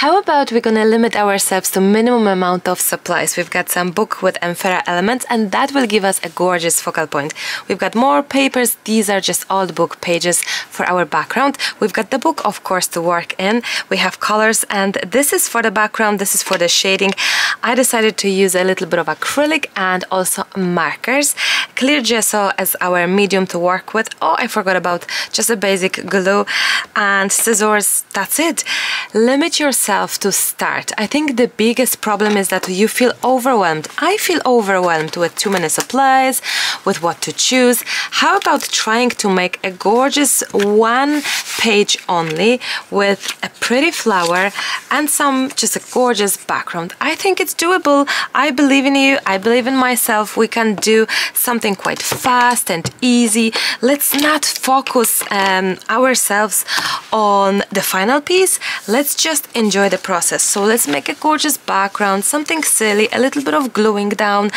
how about we're gonna limit ourselves to minimum amount of supplies. We've got some book with ephemera elements and that will give us a gorgeous focal point. We've got more papers. These are just old book pages for our background. We've got the book, of course, to work in. We have colors and this is for the background. This is for the shading. I decided to use a little bit of acrylic and also markers. Clear gesso as our medium to work with. Oh, I forgot about just a basic glue and scissors. That's it. Limit yourself to start. I think the biggest problem is that you feel overwhelmed. I feel overwhelmed with too many supplies, with what to choose. How about trying to make a gorgeous one page only with a pretty flower and some just a gorgeous background? I think it's doable. I believe in you. I believe in myself. We can do something quite fast and easy. Let's not focus um, ourselves on the final piece. Let's just enjoy the process. So let's make a gorgeous background, something silly, a little bit of gluing down.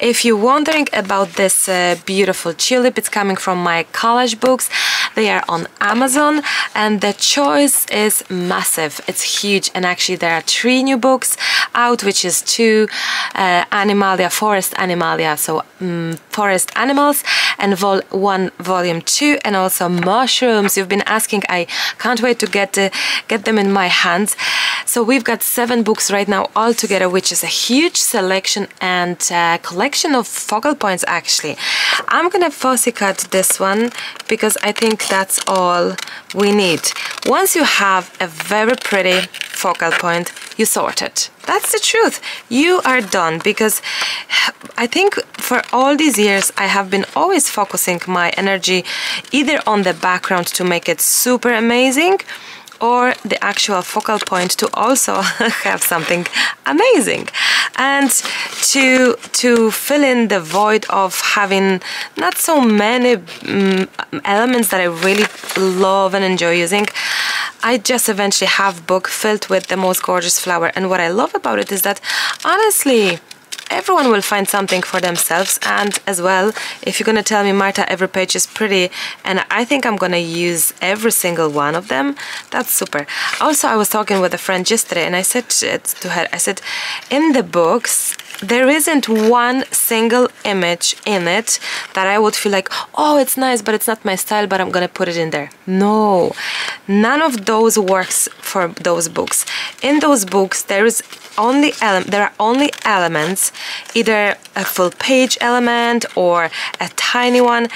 If you're wondering about this uh, beautiful tulip, it's coming from my collage books. They are on Amazon and the choice is massive. It's huge and actually there are three new books out which is two uh, Animalia, Forest Animalia, so um, forest animals and vol one volume two and also mushrooms. You've been asking, I can't wait to get, uh, get them in my hands. So we've got seven books right now all together which is a huge selection and uh, collection of focal points actually. I'm gonna fussy cut this one because I think that's all we need. Once you have a very pretty focal point, you sort it. That's the truth. You are done because I think for all these years I have been always focusing my energy either on the background to make it super amazing or the actual focal point to also have something amazing. And to to fill in the void of having not so many um, elements that I really love and enjoy using I just eventually have book filled with the most gorgeous flower. And what I love about it is that honestly everyone will find something for themselves and as well if you're gonna tell me Marta every page is pretty and I think I'm gonna use every single one of them that's super also I was talking with a friend yesterday and I said to her I said in the books there isn't one single image in it that I would feel like, oh, it's nice, but it's not my style, but I'm gonna put it in there. No, none of those works for those books. In those books, there is only there are only elements, either a full page element or a tiny one,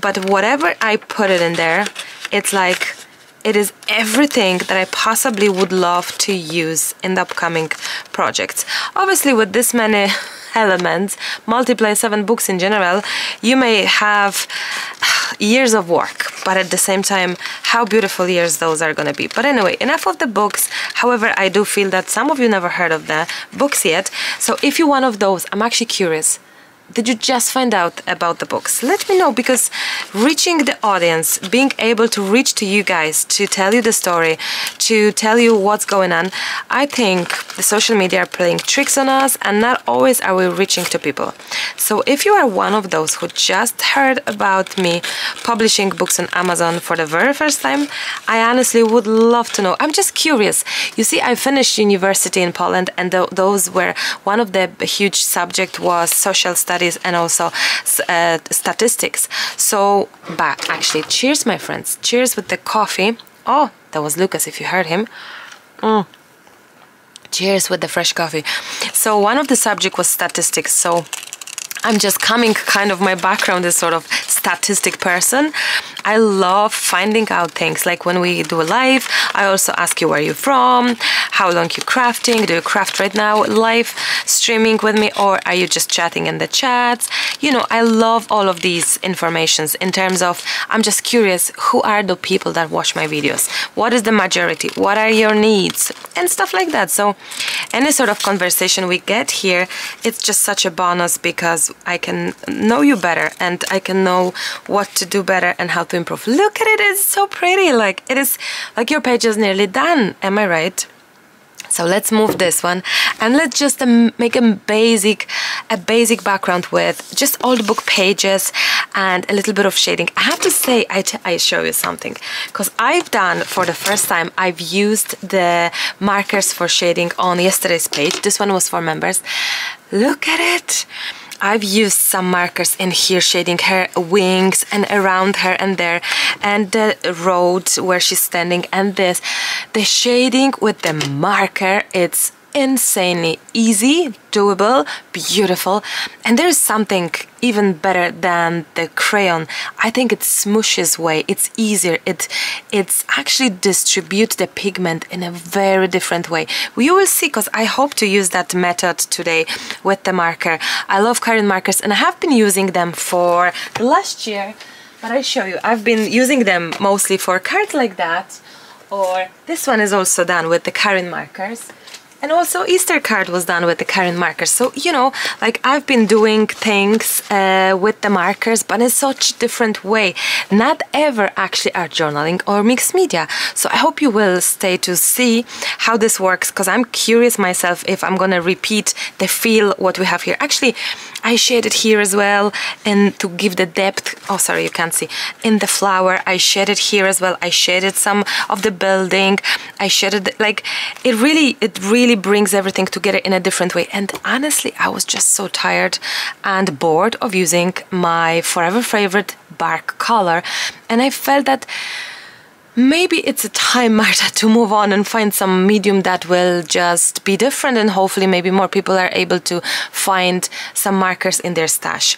but whatever I put it in there, it's like it is everything that I possibly would love to use in the upcoming projects. Obviously with this many elements, multiply seven books in general, you may have years of work, but at the same time, how beautiful years those are gonna be. But anyway, enough of the books. However, I do feel that some of you never heard of the books yet. So if you're one of those, I'm actually curious did you just find out about the books? Let me know because reaching the audience, being able to reach to you guys, to tell you the story, to tell you what's going on, I think the social media are playing tricks on us and not always are we reaching to people. So if you are one of those who just heard about me publishing books on Amazon for the very first time, I honestly would love to know. I'm just curious. You see, I finished university in Poland and th those were one of the huge subject was social studies studies and also uh, statistics. So, but actually, cheers, my friends. Cheers with the coffee. Oh, that was Lucas, if you heard him. Mm. Cheers with the fresh coffee. So, one of the subject was statistics. So, I'm just coming kind of my background is sort of statistic person. I love finding out things like when we do a live, I also ask you where you're from, how long you're crafting, do you craft right now live streaming with me or are you just chatting in the chats? You know, I love all of these informations in terms of I'm just curious who are the people that watch my videos? What is the majority? What are your needs? And stuff like that. So any sort of conversation we get here, it's just such a bonus because I can know you better and I can know what to do better and how to improve. Look at it, it's so pretty. Like it is like your page is nearly done. Am I right? so let's move this one and let's just um, make a basic a basic background with just old book pages and a little bit of shading I have to say I, I show you something because I've done for the first time I've used the markers for shading on yesterday's page this one was for members look at it I've used some markers in here shading her wings and around her and there and the road where she's standing and this. The shading with the marker it's insanely easy, doable, beautiful, and there's something even better than the crayon. I think it smooshes way, it's easier, it it's actually distributes the pigment in a very different way. You will see because I hope to use that method today with the marker. I love Karin markers and I have been using them for the last year, but I show you, I've been using them mostly for cards like that or this one is also done with the Karin markers and also Easter card was done with the Karin markers. So, you know, like I've been doing things uh, with the markers, but in such different way. Not ever actually art journaling or mixed media. So I hope you will stay to see how this works because I'm curious myself if I'm gonna repeat the feel what we have here. Actually, I shaded here as well and to give the depth oh sorry you can't see in the flower I shaded here as well I shaded some of the building I shaded like it really it really brings everything together in a different way and honestly I was just so tired and bored of using my forever favorite bark color and I felt that maybe it's a time, Marta, to move on and find some medium that will just be different and hopefully maybe more people are able to find some markers in their stash.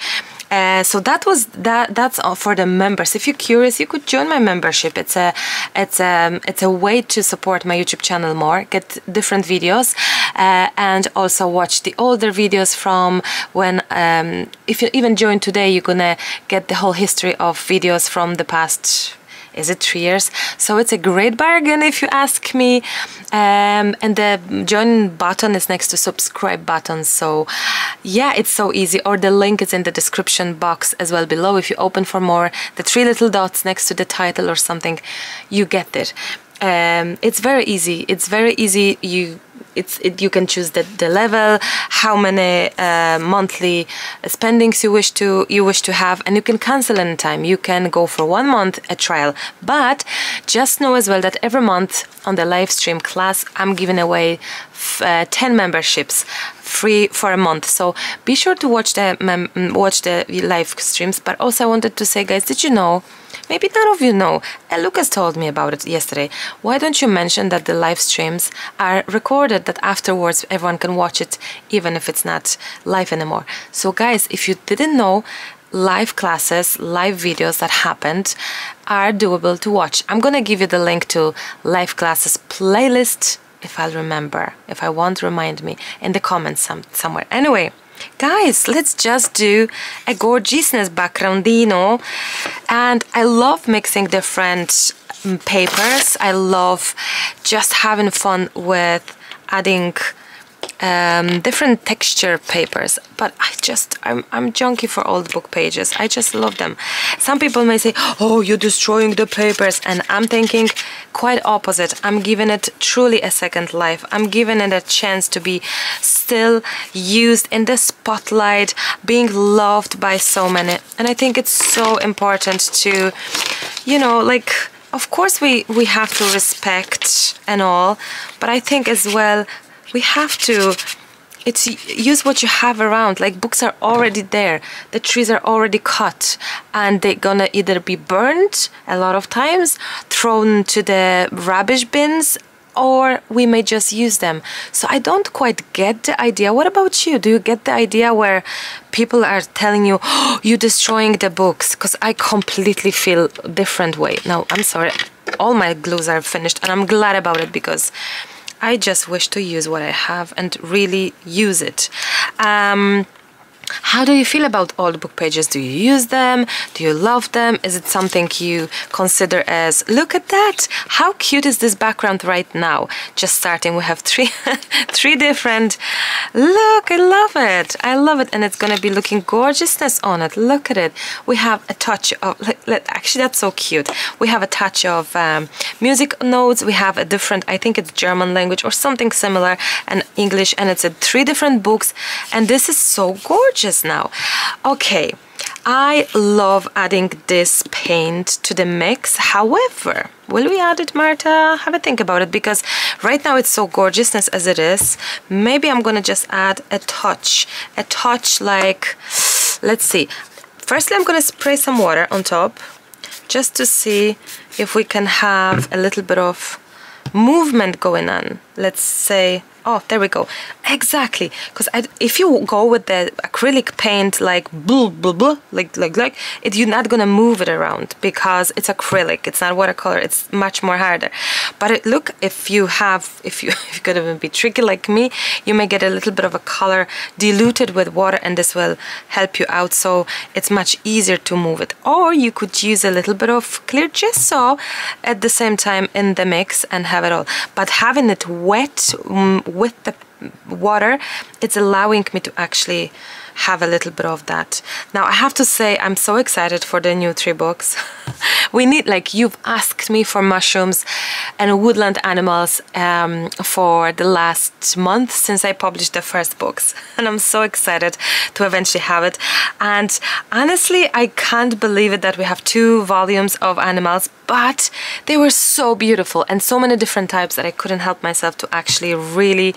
Uh, so that was that. That's all for the members. If you're curious, you could join my membership. It's a it's a it's a way to support my YouTube channel more, get different videos, uh, and also watch the older videos from when. Um, if you even join today, you're gonna get the whole history of videos from the past is it three years? So it's a great bargain if you ask me. Um, and the join button is next to subscribe button. So yeah, it's so easy. Or the link is in the description box as well below. If you open for more, the three little dots next to the title or something, you get it. Um, it's very easy. It's very easy. You it's it, you can choose the, the level how many uh, monthly spendings you wish to you wish to have and you can cancel anytime. You can go for one month a trial. But just know as well that every month on the live stream class I'm giving away uh, 10 memberships free for a month. So be sure to watch the watch the live streams. But also I wanted to say guys did you know Maybe none of you know. Lucas told me about it yesterday. Why don't you mention that the live streams are recorded, that afterwards everyone can watch it, even if it's not live anymore? So, guys, if you didn't know, live classes, live videos that happened are doable to watch. I'm gonna give you the link to live classes playlist if I'll remember, if I won't remind me in the comments some, somewhere. Anyway, guys let's just do a gorgeousness background you know and I love mixing different mm, papers. I love just having fun with adding um, different texture papers but I just I'm, I'm junkie for old book pages. I just love them. Some people may say oh you're destroying the papers and I'm thinking quite opposite. I'm giving it truly a second life. I'm giving it a chance to be still used in the spotlight being loved by so many. And I think it's so important to you know like of course we we have to respect and all but I think as well we have to it's use what you have around. Like books are already there. The trees are already cut. And they're gonna either be burned a lot of times thrown to the rubbish bins or we may just use them. So i don't quite get the idea. What about you? Do you get the idea where people are telling you oh, you're destroying the books? Because i completely feel different way. No i'm sorry. All my glues are finished and i'm glad about it because I just wish to use what I have and really use it. Um, how do you feel about old book pages? Do you use them? Do you love them? Is it something you consider as, look at that, how cute is this background right now? Just starting, we have three, three different, look, I love it. I love it. And it's gonna be looking gorgeousness on it. Look at it. We have a touch of, actually that's so cute. We have a touch of um, music notes. We have a different, I think it's German language or something similar and English and it's a three different books. And this is so gorgeous now. Okay, I love adding this paint to the mix. However, will we add it, Marta? Have a think about it because right now it's so gorgeousness as it is. Maybe I'm gonna just add a touch, a touch like, let's see. Firstly, I'm gonna spray some water on top just to see if we can have a little bit of movement going on. Let's say oh there we go. Exactly. Because if you go with the acrylic paint like blah, blah, blah, like like like it, you're not gonna move it around because it's acrylic. It's not watercolor. It's much more harder. But it, look if you have if you if you're gonna be tricky like me you may get a little bit of a color diluted with water and this will help you out. So it's much easier to move it. Or you could use a little bit of clear gesso at the same time in the mix and have it all. But having it wet um, with the water it's allowing me to actually have a little bit of that. Now I have to say I'm so excited for the new three books. we need like you've asked me for mushrooms and woodland animals um, for the last month since I published the first books and I'm so excited to eventually have it and honestly I can't believe it that we have two volumes of animals but they were so beautiful and so many different types that I couldn't help myself to actually really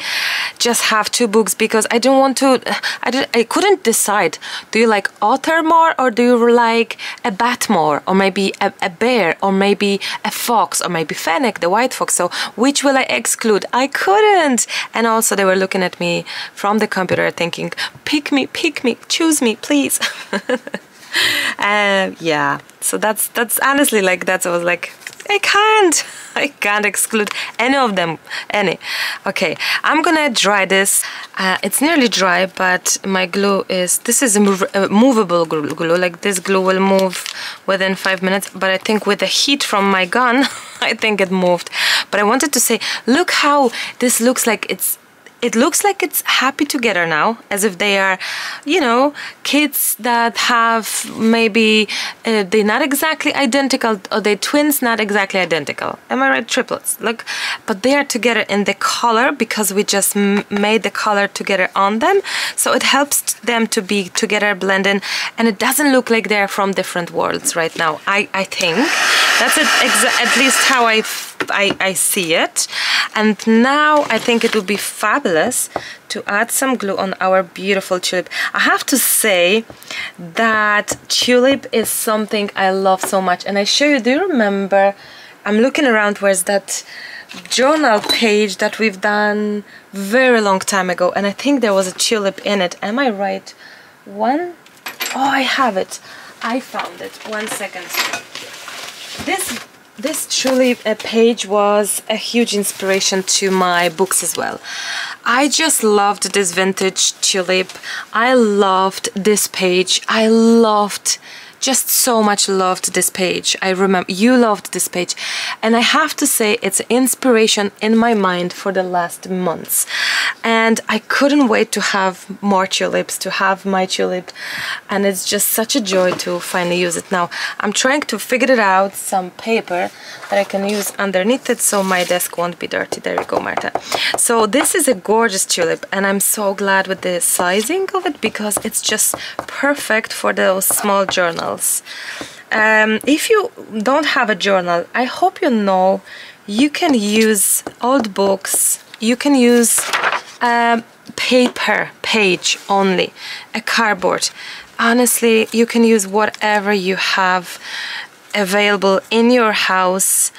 just have two books because I don't want to I, didn't, I couldn't couldn't decide do you like otter more or do you like a bat more or maybe a, a bear or maybe a fox or maybe fennec the white fox? So which will I exclude? I couldn't. And also they were looking at me from the computer thinking pick me pick me choose me please uh, yeah. So that's that's honestly like that's I was like I can't I can't exclude any of them any. Okay I'm gonna dry this. Uh, it's nearly dry but my glue is this is a, mov a movable glue, glue. Like this glue will move within five minutes but I think with the heat from my gun I think it moved. But I wanted to say look how this looks like it's it looks like it's happy together now as if they are you know kids that have maybe uh, they're not exactly identical or they're twins not exactly identical. Am i right triplets? Look but they are together in the color because we just made the color together on them. So it helps them to be together blending and it doesn't look like they're from different worlds right now i i think. That's at least how i I, I see it and now I think it would be fabulous to add some glue on our beautiful tulip. I have to say that tulip is something I love so much and I show you, do you remember, I'm looking around where's that journal page that we've done very long time ago and I think there was a tulip in it. Am I right? One? Oh, I have it. I found it. One second. This this truly a page was a huge inspiration to my books as well. I just loved this vintage tulip. I loved this page. I loved just so much loved this page. I remember you loved this page and I have to say it's inspiration in my mind for the last months and I couldn't wait to have more tulips, to have my tulip and it's just such a joy to finally use it. Now I'm trying to figure it out, some paper that I can use underneath it so my desk won't be dirty. There you go Marta. So this is a gorgeous tulip and I'm so glad with the sizing of it because it's just perfect for those small journals Um, if you don't have a journal, I hope you know you can use old books, you can use a paper page only, a cardboard. Honestly, you can use whatever you have available in your house.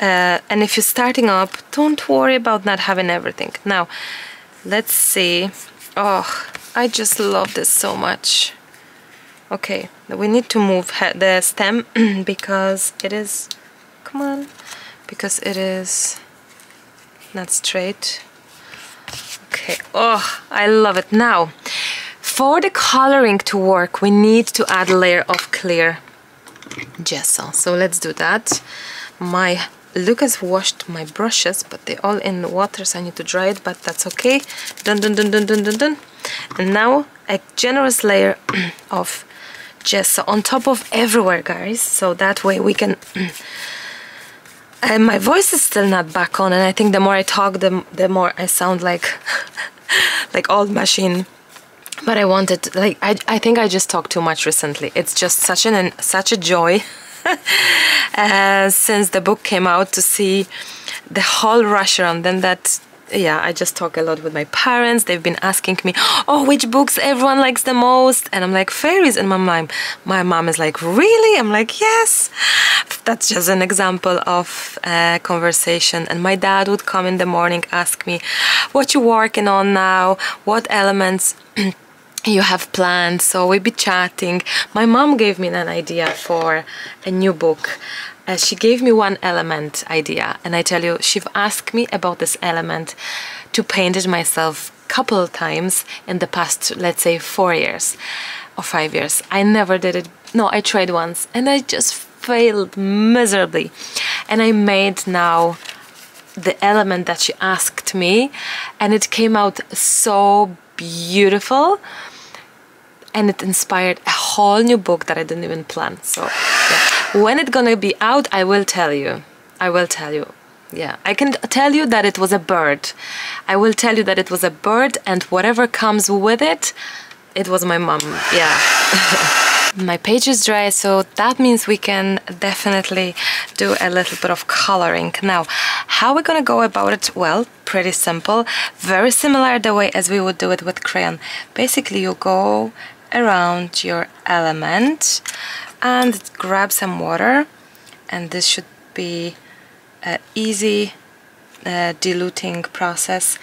Uh, and if you're starting up, don't worry about not having everything. Now, let's see. Oh, I just love this so much okay we need to move the stem because it is come on because it is not straight. Okay oh I love it. Now for the coloring to work we need to add a layer of clear gesso. So let's do that. My Lucas washed my brushes but they're all in the water so I need to dry it but that's okay. Dun dun dun dun dun dun dun. And now a generous layer of gesso on top of everywhere guys. So that way we can and my voice is still not back on and I think the more I talk the, the more I sound like like old machine. But I wanted like I, I think I just talked too much recently. It's just such an such a joy uh, since the book came out to see the whole rush around then that yeah, I just talk a lot with my parents. They've been asking me, oh, which books everyone likes the most? And I'm like, fairies. And my mom, my mom is like, really? I'm like, yes. That's just an example of a conversation. And my dad would come in the morning, ask me, what you working on now? What elements? you have planned so we'd be chatting my mom gave me an idea for a new book uh, she gave me one element idea and I tell you she've asked me about this element to paint it myself couple times in the past let's say four years or five years. I never did it. No I tried once and I just failed miserably. And I made now the element that she asked me and it came out so beautiful and it inspired a whole new book that I didn't even plan. So yeah when it's gonna be out, I will tell you. I will tell you. Yeah, I can tell you that it was a bird. I will tell you that it was a bird and whatever comes with it, it was my mom. Yeah. my page is dry, so that means we can definitely do a little bit of coloring. Now, how we're gonna go about it? Well, pretty simple. Very similar the way as we would do it with crayon. Basically, you go around your element and grab some water. And this should be an easy uh, diluting process.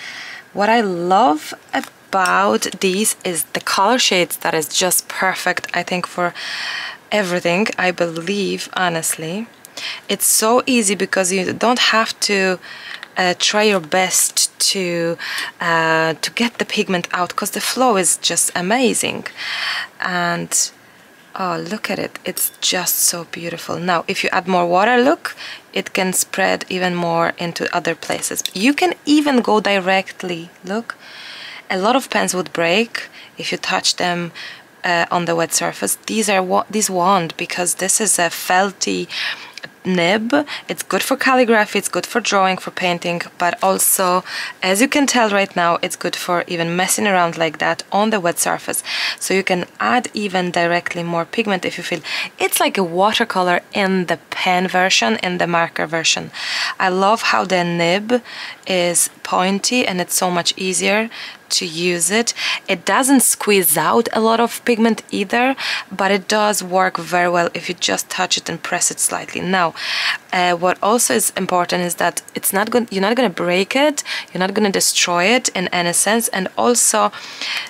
What I love about these is the color shades that is just perfect I think for everything I believe honestly. It's so easy because you don't have to uh, try your best to uh, to get the pigment out because the flow is just amazing. And Oh, look at it. It's just so beautiful. Now, if you add more water, look, it can spread even more into other places. You can even go directly, look. A lot of pens would break if you touch them uh, on the wet surface. These are these won't because this is a felty nib. It's good for calligraphy, it's good for drawing, for painting, but also, as you can tell right now, it's good for even messing around like that on the wet surface. So you can add even directly more pigment if you feel. It's like a watercolor in the pen version, in the marker version. I love how the nib is pointy and it's so much easier to use it. It doesn't squeeze out a lot of pigment either, but it does work very well if you just touch it and press it slightly. Now, uh, what also is important is that it's not going you're not going to break it, you're not going to destroy it in any sense, and also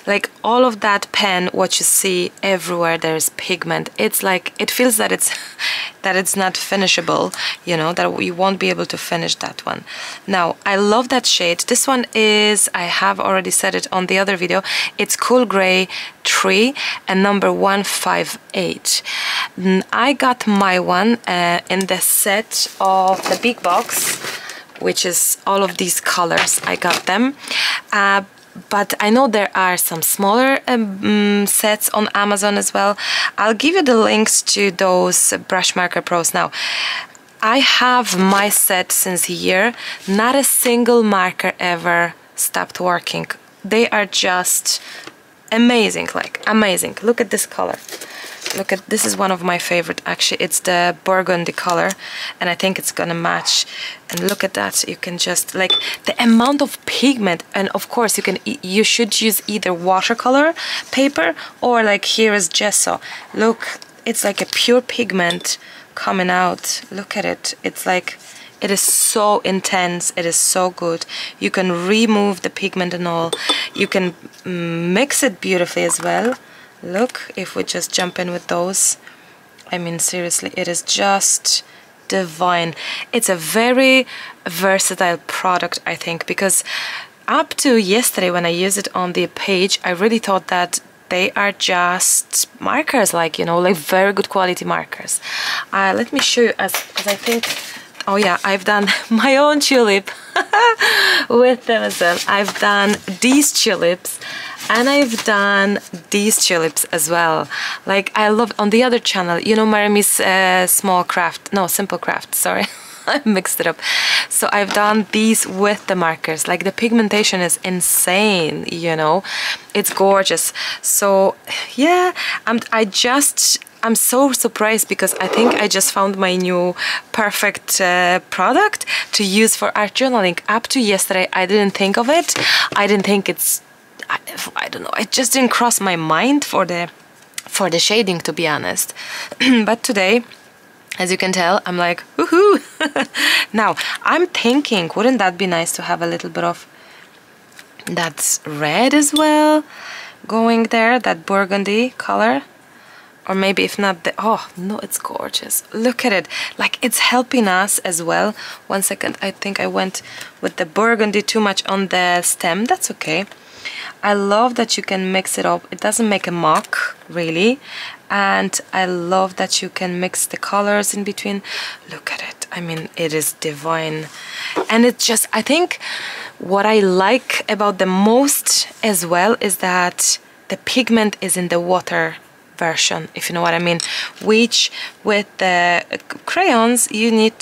like all of that pen, what you see everywhere, there's pigment. It's like it feels that it's that it's not finishable, you know, that you won't be able to finish that one. Now, I love that shade. This one is, I have already said it on the other video, it's Cool Gray 3 and number 158. I got my one uh, in the set of the big box, which is all of these colors. I got them. Uh, but I know there are some smaller um, sets on Amazon as well. I'll give you the links to those Brush Marker Pros now. I have my set since a year. Not a single marker ever stopped working. They are just amazing, like amazing. Look at this color. Look at this is one of my favorite actually. It's the burgundy color and I think it's gonna match. And look at that. You can just like the amount of pigment and of course you can you should use either watercolor paper or like here is gesso. Look it's like a pure pigment coming out. Look at it. It's like it is so intense. It is so good. You can remove the pigment and all. You can mm, mix it beautifully as well. Look if we just jump in with those. I mean seriously it is just divine. It's a very versatile product I think because up to yesterday when I used it on the page I really thought that they are just markers like you know like very good quality markers. Uh, let me show you as, as I think oh yeah I've done my own tulip with them as well I've done these tulips and I've done these tulips as well. Like I love on the other channel you know Maremi's uh, small craft no simple craft sorry I mixed it up. So I've done these with the markers. Like the pigmentation is insane, you know. It's gorgeous. So yeah, I'm I just I'm so surprised because I think I just found my new perfect uh, product to use for art journaling. Up to yesterday, I didn't think of it. I didn't think it's I, I don't know. It just didn't cross my mind for the for the shading to be honest. but today as you can tell, I'm like, woohoo! now, I'm thinking, wouldn't that be nice to have a little bit of that red as well going there, that burgundy color? Or maybe if not, the, oh, no, it's gorgeous. Look at it. Like, it's helping us as well. One second, I think I went with the burgundy too much on the stem. That's okay. I love that you can mix it up. It doesn't make a mock, really and I love that you can mix the colors in between. Look at it. I mean it is divine. And it just I think what I like about the most as well is that the pigment is in the water version if you know what I mean which with the crayons you need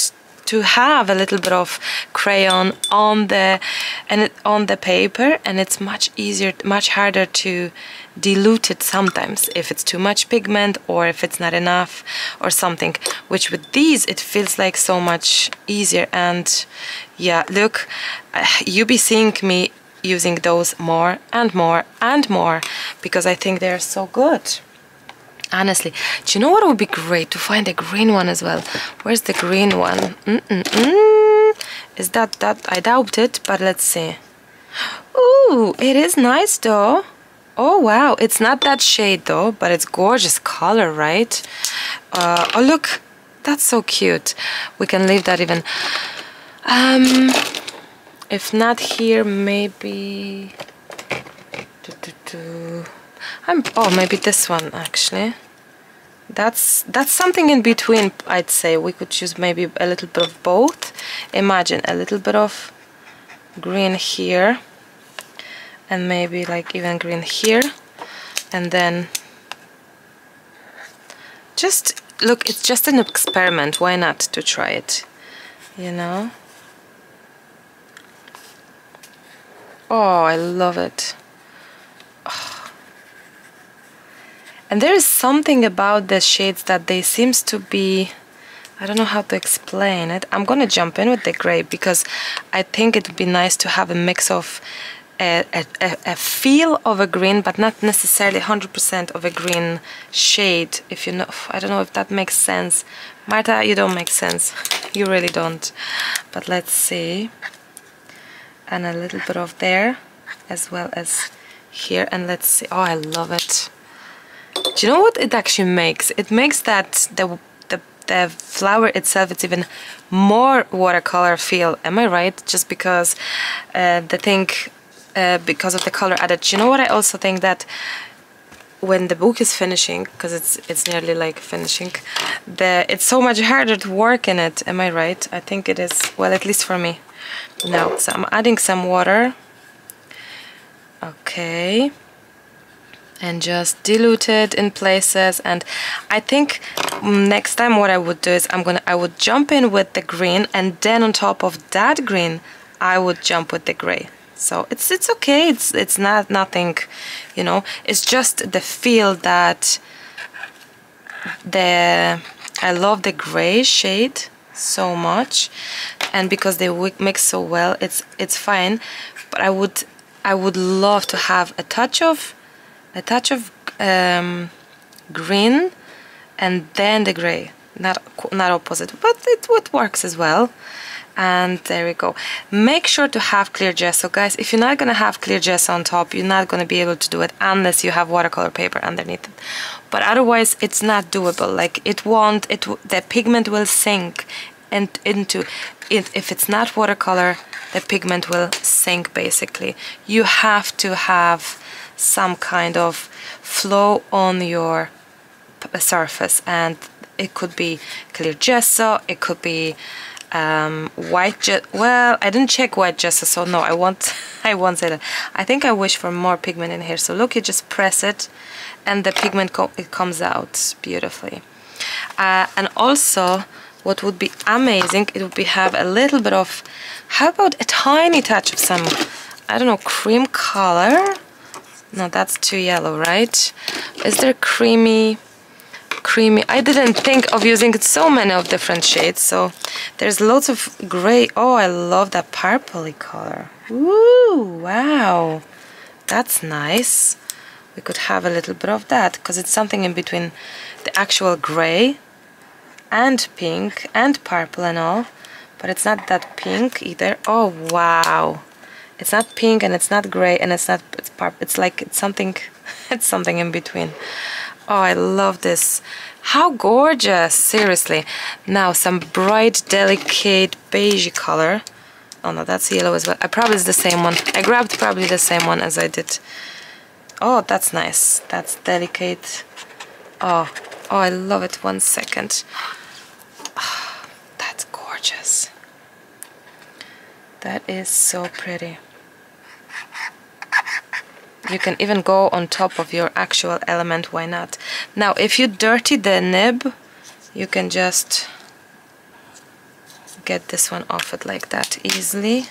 to have a little bit of crayon on the and it, on the paper and it's much easier much harder to dilute it sometimes if it's too much pigment or if it's not enough or something which with these it feels like so much easier. And yeah look uh, you be seeing me using those more and more and more because I think they're so good honestly. Do you know what would be great? To find a green one as well. Where's the green one? Mm -mm -mm. is that that I doubt it but let's see. Ooh, it is nice though. Oh wow, it's not that shade though, but it's gorgeous color, right? Uh, oh look, that's so cute. We can leave that even. Um, if not here, maybe... I'm, oh, maybe this one actually. That's that's something in between, I'd say. We could choose maybe a little bit of both. Imagine a little bit of green here and maybe like even green here and then just look it's just an experiment why not to try it you know oh I love it and there is something about the shades that they seems to be I don't know how to explain it. I'm gonna jump in with the gray because I think it would be nice to have a mix of a, a, a, feel of a green but not necessarily 100% of a green shade if you know I don't know if that makes sense. Marta you don't make sense. You really don't. But let's see. And a little bit of there as well as here. And let's see. Oh I love it do you know what it actually makes it makes that the the, the flower itself it's even more watercolor feel am I right just because uh, the thing uh, because of the color added. Do You know what I also think that when the book is finishing, because it's it's nearly like finishing, the it's so much harder to work in it. Am I right? I think it is. Well, at least for me. Now, so I'm adding some water. Okay. And just dilute it in places. And I think mm, next time what I would do is I'm gonna I would jump in with the green, and then on top of that green, I would jump with the gray. So it's it's okay. It's it's not nothing you know. It's just the feel that the I love the gray shade so much. And because they mix so well it's it's fine. But I would I would love to have a touch of a touch of um, green and then the gray. Not not opposite but it, it works as well. And there we go. Make sure to have clear gesso guys. If you're not gonna have clear gesso on top you're not gonna be able to do it unless you have watercolor paper underneath it. But otherwise it's not doable. Like it won't it the pigment will sink and into it if it's not watercolor the pigment will sink basically. You have to have some kind of flow on your surface. And it could be clear gesso it could be um, white gesso well I didn't check white gesso so no I want I won't say that. I think I wish for more pigment in here. So look you just press it and the pigment co it comes out beautifully. Uh, and also what would be amazing it would be have a little bit of how about a tiny touch of some I don't know cream color no that's too yellow right? Is there creamy creamy? I didn't think of using so many of different shades so there's lots of gray. Oh I love that purpley color. Ooh, wow. That's nice. We could have a little bit of that because it's something in between the actual gray and pink and purple and all but it's not that pink either. Oh wow it's not pink and it's not gray and it's not it's purple it's like it's something it's something in between. Oh I love this. How gorgeous seriously. Now some bright delicate beige color. Oh no that's yellow as well. I probably is the same one. I grabbed probably the same one as I did. Oh that's nice. That's delicate. Oh oh I love it. One second. That's gorgeous. That is so pretty. You can even go on top of your actual element, why not? Now, if you dirty the nib, you can just get this one off it like that easily.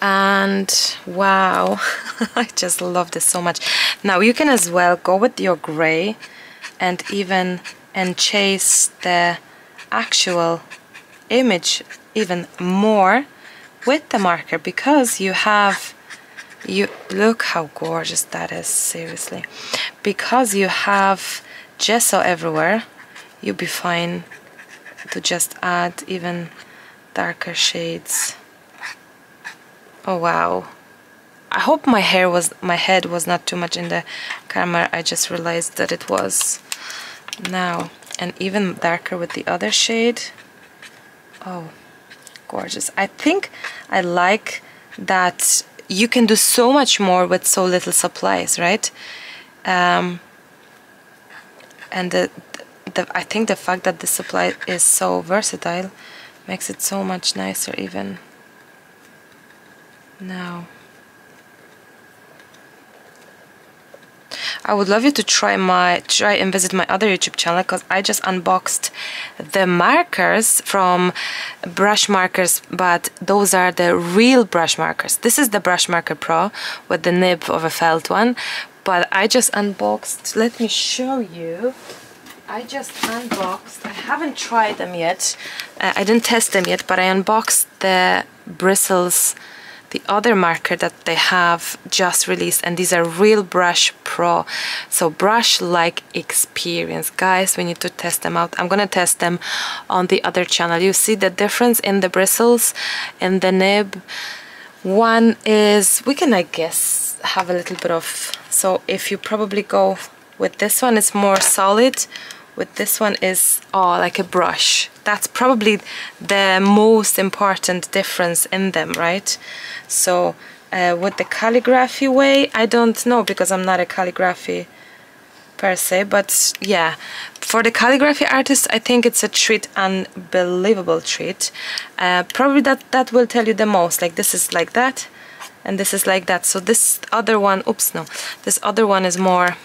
And wow, I just love this so much. Now you can as well go with your gray and even and chase the actual image even more with the marker because you have you look how gorgeous that is seriously. Because you have gesso everywhere you'll be fine to just add even darker shades. Oh wow. I hope my hair was my head was not too much in the camera. I just realized that it was now. And even darker with the other shade. Oh gorgeous. I think I like that you can do so much more with so little supplies right? Um, and the, the I think the fact that the supply is so versatile makes it so much nicer even now I would love you to try my try and visit my other YouTube channel because I just unboxed the markers from brush markers but those are the real brush markers. This is the brush marker pro with the nib of a felt one but I just unboxed let me show you. I just unboxed I haven't tried them yet. Uh, I didn't test them yet but I unboxed the bristles the other marker that they have just released and these are real brush pro. So brush like experience. Guys we need to test them out. I'm gonna test them on the other channel. You see the difference in the bristles and the nib? One is we can i guess have a little bit of so if you probably go with this one it's more solid with this one is oh like a brush. That's probably the most important difference in them right? So uh, with the calligraphy way I don't know because I'm not a calligraphy per se but yeah. For the calligraphy artist I think it's a treat unbelievable treat. Uh, probably that that will tell you the most like this is like that and this is like that. So this other one oops no. This other one is more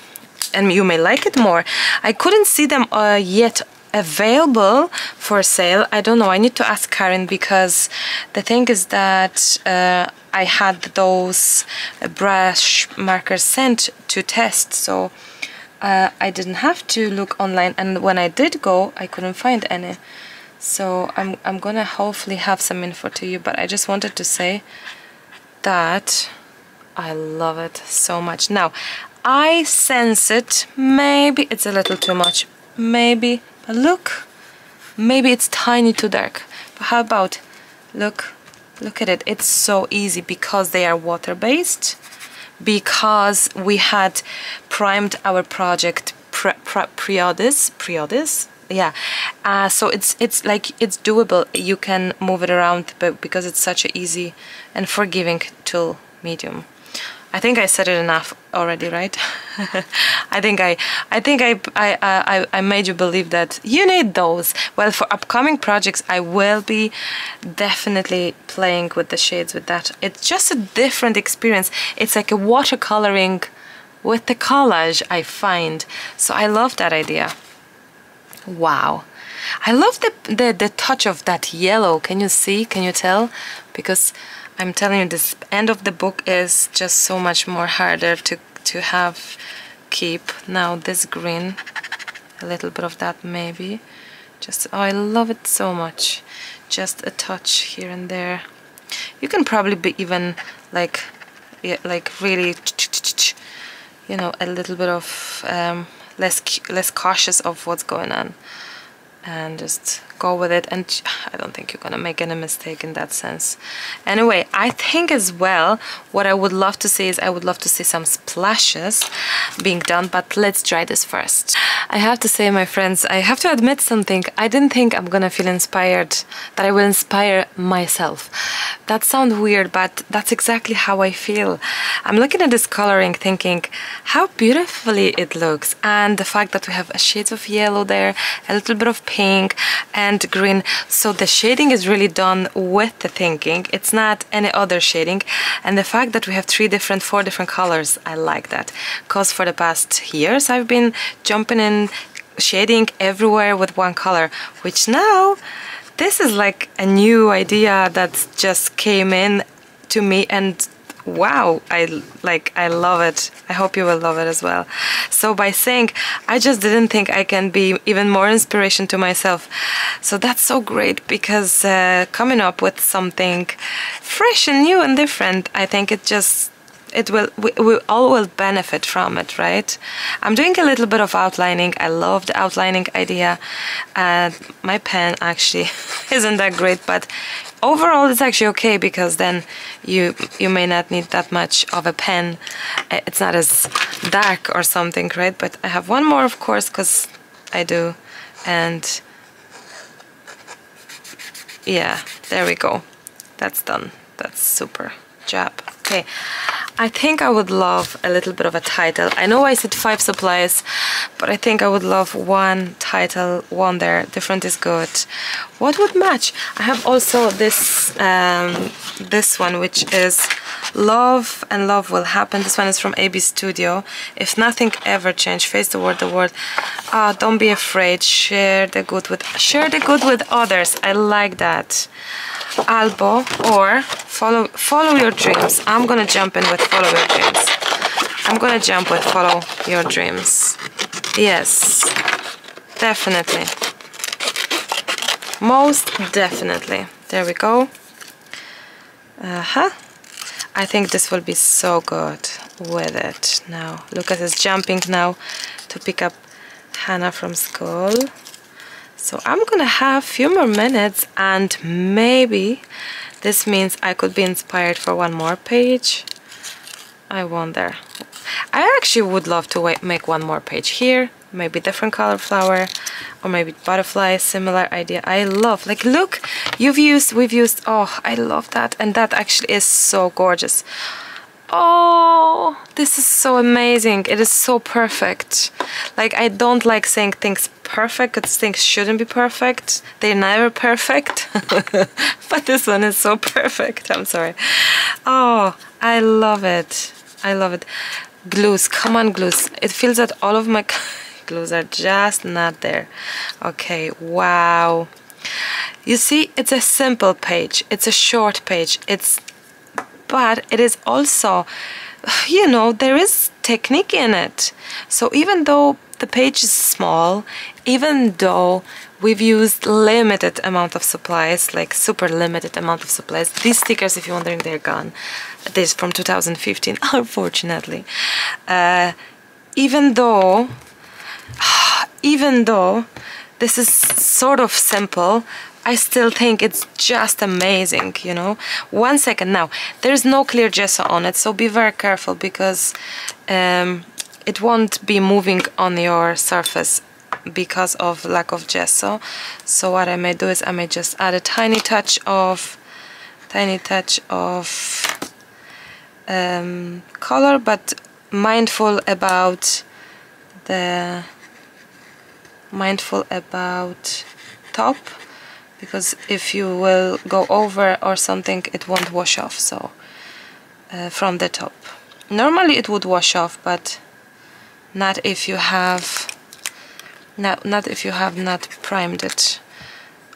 and you may like it more. I couldn't see them uh, yet available for sale. I don't know. I need to ask Karin because the thing is that uh, I had those brush markers sent to test, so uh, I didn't have to look online. And when I did go, I couldn't find any. So I'm I'm gonna hopefully have some info to you. But I just wanted to say that I love it so much. Now I sense it. Maybe it's a little too much. Maybe. But look. Maybe it's tiny too dark. But how about, look, look at it. It's so easy because they are water-based. Because we had primed our project pre pre Priodis. Yeah uh, so it's it's like it's doable you can move it around but because it's such an easy and forgiving tool medium I think I said it enough already, right? I think I, I think I, I, I, I made you believe that you need those. Well, for upcoming projects, I will be definitely playing with the shades with that. It's just a different experience. It's like a watercoloring with the collage, I find. So I love that idea. Wow. I love the, the, the touch of that yellow. Can you see? Can you tell? Because I'm telling you, this end of the book is just so much more harder to, to have keep. Now this green, a little bit of that maybe. Just, oh, I love it so much. Just a touch here and there. You can probably be even like, yeah, like really, you know, a little bit of um, less less cautious of what's going on and just go with it and I don't think you're gonna make any mistake in that sense. Anyway I think as well what I would love to see is I would love to see some splashes being done but let's try this first. I have to say my friends I have to admit something. I didn't think I'm gonna feel inspired that I will inspire myself. That sounds weird but that's exactly how I feel. I'm looking at this coloring thinking how beautifully it looks and the fact that we have a shades of yellow there a little bit of pink and green. So the shading is really done with the thinking. It's not any other shading. And the fact that we have three different four different colors I like that. Because for the past years I've been jumping in shading everywhere with one color which now this is like a new idea that just came in to me and wow I like I love it. I hope you will love it as well. So by saying I just didn't think I can be even more inspiration to myself. So that's so great because uh, coming up with something fresh and new and different I think it just it will we, we, all will benefit from it right? I'm doing a little bit of outlining. I love the outlining idea. And my pen actually isn't that great but overall it's actually okay because then you you may not need that much of a pen. Eh, it's not as dark or something right? But I have one more of course because I do. And yeah there we go. That's done. That's super job. Okay. I think I would love a little bit of a title. I know I said five supplies, but I think I would love one title, one there. Different is good. What would match? I have also this um, this one, which is Love and Love Will Happen. This one is from AB Studio. If nothing ever changed, face the world the world Ah, don't be afraid. Share the good with share the good with others. I like that. Albo or follow follow your dreams. I'm gonna jump in with follow your dreams. I'm gonna jump with follow your dreams. Yes, definitely. Most definitely. There we go. Uh-huh. I think this will be so good with it now. Lucas is jumping now to pick up Hannah from school. So I'm gonna have a few more minutes and maybe this means I could be inspired for one more page. I wonder. I actually would love to make one more page here, maybe different color flower or maybe butterfly, similar idea. I love, like look, you've used, we've used, oh, I love that. And that actually is so gorgeous. Oh, this is so amazing. It is so perfect. Like, I don't like saying things perfect because things shouldn't be perfect. They're never perfect. but this one is so perfect. I'm sorry. Oh, I love it. I love it. Glues, come on glues. It feels that all of my glues are just not there. Okay, wow. You see, it's a simple page. It's a short page. It's but it is also you know there is technique in it so even though the page is small even though we've used limited amount of supplies like super limited amount of supplies. These stickers if you're wondering they're gone. This from 2015 unfortunately. Uh, even though even though this is sort of simple I still think it's just amazing, you know. One second. Now, there's no clear gesso on it, so be very careful because um, it won't be moving on your surface because of lack of gesso. So what I may do is I may just add a tiny touch of, tiny touch of um, color but mindful about the mindful about top because if you will go over or something it won't wash off so uh, from the top normally it would wash off but not if you have not, not if you have not primed it.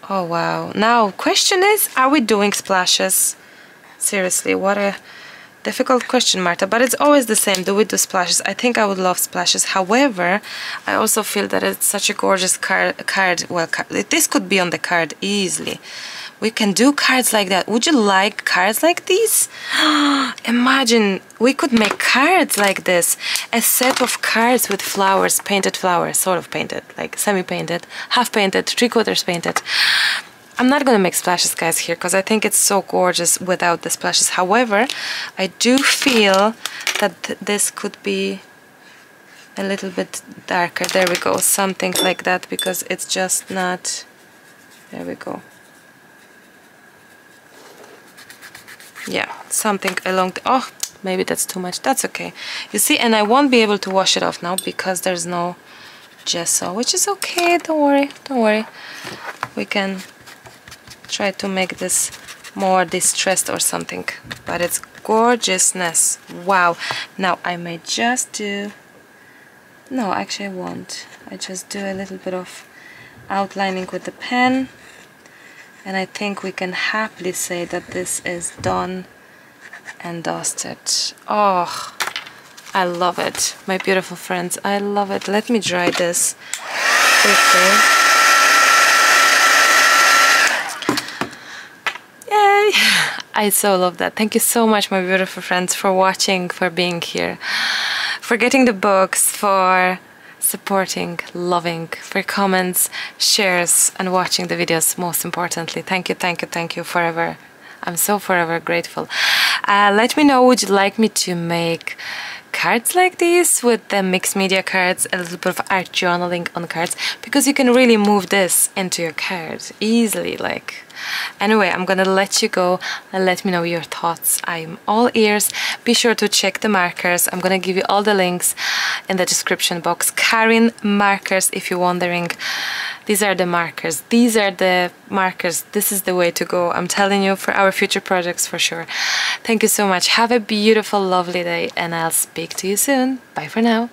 Oh wow. Now question is are we doing splashes? Seriously what a difficult question Marta but it's always the same. Do we do splashes? I think I would love splashes. However I also feel that it's such a gorgeous card, card well this could be on the card easily we can do cards like that. Would you like cards like these? Imagine we could make cards like this. A set of cards with flowers, painted flowers, sort of painted, like semi-painted, half painted, three quarters painted. I'm not gonna make splashes guys here because I think it's so gorgeous without the splashes. However, I do feel that th this could be a little bit darker. There we go, something like that because it's just not, there we go. Yeah something along the, oh maybe that's too much. That's okay. You see and I won't be able to wash it off now because there's no gesso which is okay. Don't worry don't worry. We can try to make this more distressed or something. But it's gorgeousness. Wow. Now I may just do no actually I won't. I just do a little bit of outlining with the pen and I think we can happily say that this is done and dusted. Oh, I love it. My beautiful friends, I love it. Let me dry this quickly. Yay! I so love that. Thank you so much, my beautiful friends, for watching, for being here, for getting the books, for supporting, loving, for comments, shares, and watching the videos most importantly. Thank you, thank you, thank you forever. I'm so forever grateful. Uh, let me know, would you like me to make cards like these with the mixed media cards, a little bit of art journaling on cards, because you can really move this into your card easily, like Anyway, I'm gonna let you go and let me know your thoughts. I'm all ears. Be sure to check the markers. I'm gonna give you all the links in the description box. Karin markers if you're wondering. These are the markers. These are the markers. This is the way to go. I'm telling you for our future projects for sure. Thank you so much. Have a beautiful, lovely day and I'll speak to you soon. Bye for now.